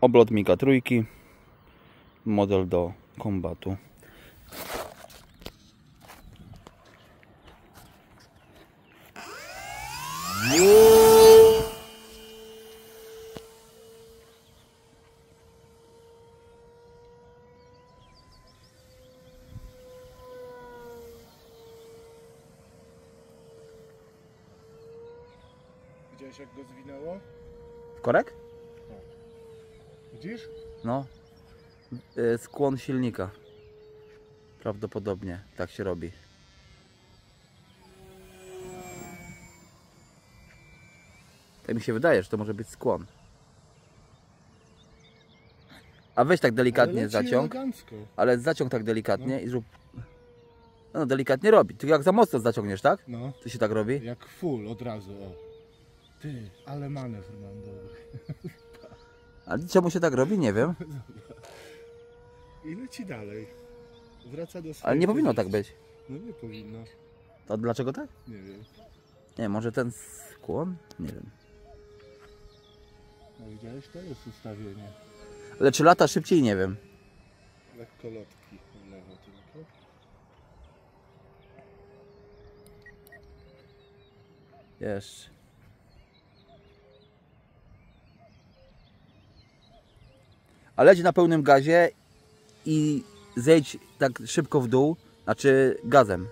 Oblot Miga trójki. Model do kombatu. Widziałeś jak go zwinęło? Korek? Widzisz? No. Y, Skłon silnika. Prawdopodobnie tak się robi. Tak mi się wydaje, że to może być skłon. A weź tak delikatnie leci zaciąg, elegancko. ale zaciąg tak delikatnie i zrób. No delikatnie robi. Tylko jak za mocno zaciągniesz, tak? No, To się tak robi? jak full od razu, o. Ty, ale manewr mam dobry. Ale czemu się tak robi? Nie wiem. I leci dalej. Wraca do swojej Ale nie powinno tak być. No nie powinno. To dlaczego tak? Nie wiem. Nie, może ten skłon? Nie wiem. No widziałeś, to jest ustawienie. Ale czy lata szybciej? Nie wiem. Lekko lotki w lewo tylko. Jeszcze. A leć na pełnym gazie i zejdź tak szybko w dół, znaczy gazem.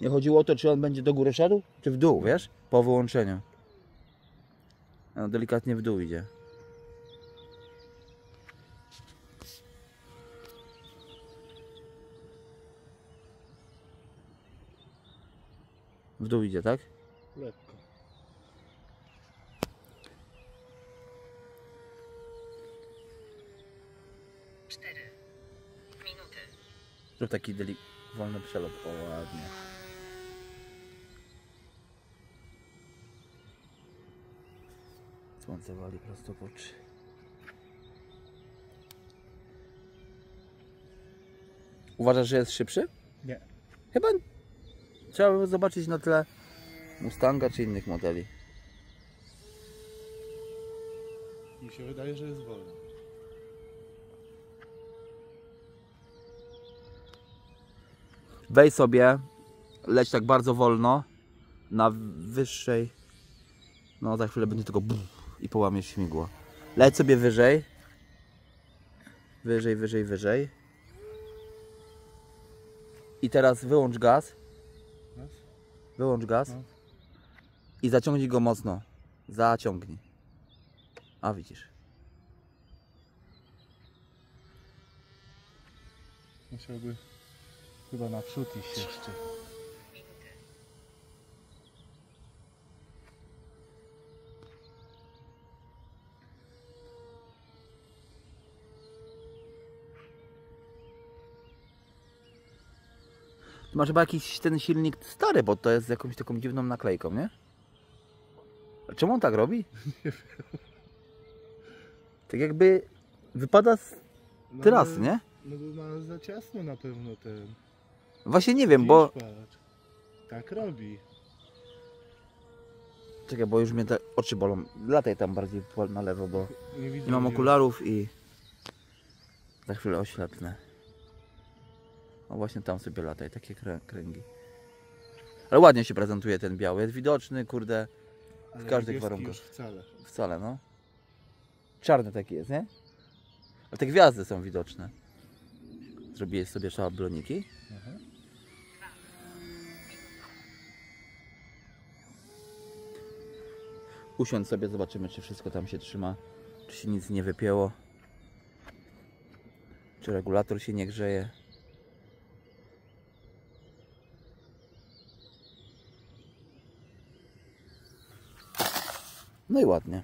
Nie chodziło o to, czy on będzie do góry szedł, czy w dół, wiesz? Po wyłączeniu. No, delikatnie w dół idzie. W dół idzie, tak? Lekko. Cztery minuty. Zrób taki delik... wolny przelot. O, ładnie. Słońce wali prosto w oczy. Uważasz, że jest szybszy? Nie. Chyba trzeba by zobaczyć na tle Mustanga czy innych modeli. Mi się wydaje, że jest wolny. Wejdź sobie, leć tak bardzo wolno, na wyższej, no za chwilę będzie tylko i połamiesz śmigło. Leć sobie wyżej, wyżej, wyżej, wyżej. I teraz wyłącz gaz, wyłącz gaz No. I zaciągnij go mocno. Zaciągnij. A widzisz. Musiałby chyba naprzód iść jeszcze. Ty masz chyba jakiś ten silnik stary, bo to jest z jakąś taką dziwną naklejką, nie? A czemu on tak robi? Tak jakby wypada z No, trasy, nie? No bo ma za ciasno na pewno ten. Właśnie nie wiem, bo... Patrz. Tak robi. Czekaj, bo już mnie te oczy bolą. Lataj tam bardziej na lewo, bo Nie, widzę nie mam okularów i... Za chwilę oślepnę. No właśnie tam sobie lataj, takie krę- kręgi. Ale ładnie się prezentuje ten biały, jest widoczny, kurde, ale każdych warunkach. wcale. wcale, no. Czarny taki jest, nie? Ale te gwiazdy są widoczne. Zrobiłeś sobie szabloniki? Aha. Usiądź sobie, zobaczymy, czy wszystko tam się trzyma. Czy się nic nie wypięło. Czy regulator się nie grzeje. No i ładnie.